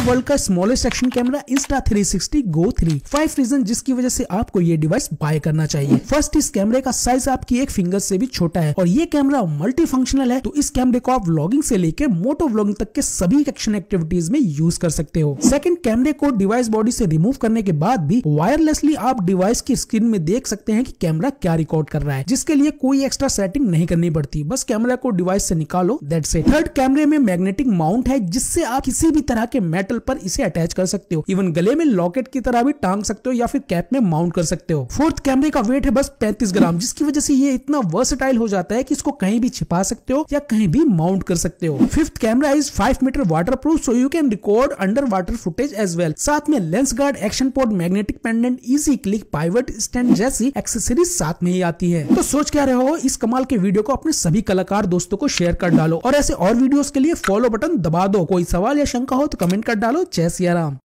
World का smallest action camera Insta 360 go three five reason जिसकी वजह से आपको ये डिवाइस बाय करना चाहिए। फ़र्स्ट इस कैमरे का साइज़ आपकी एक फिंगर से भी छोटा है और ये कैमरा मल्टी फंक्शनल है तो इस कैमरे को आप व्लॉगिंग से लेकर मोटो व्लॉगिंग तक के सभी एक्शन एक्टिविटीज़ में यूज़ कर सकते हो। सेकंड कैमरे को डिवाइस बॉडी से रिमूव करने के बाद भी वायरलेसली आप डिवाइस की स्क्रीन में देख सकते हैं कि कैमरा क्या रिकॉर्ड कर रहा है। जिसके लिए कोई एक्स्ट्रा सेटिंग नहीं करनी पड़ती। बस कैमरा को डिवाइस से निकालो दैट्स से थर्ड कैमरे में मैग्नेटिक माउंट है, जिससे आप किसी भी तरह के मेटल पर इसे अटैच कर सकते हो। इवन गले में लॉकेट की तरह भी टांग सकते हो या फिर कैप में माउंट कर सकते हो। फोर्थ कैमरे का वेट है बस 35 ग्राम, जिसकी वजह से ये इतना वर्सटाइल हो जाता है कि इसको कहीं भी छिपा सकते हो या कहीं भी माउंट कर सकते हो। Fifth camera is five metre waterproof so you can record underwater footage as well साथ में lens guard action pod magnetic pendant easy clip pivot stand जैसी एक्सेसरीज साथ में ही आती है। तो सोच क्या रहे हो? इस कमाल के वीडियो को अपने सभी कलाकार दोस्तों को शेयर कर डालो और ऐसे और वीडियोस के लिए फॉलो बटन दबा दो। कोई सवाल या शंका हो तो कमेंट कर डालो जय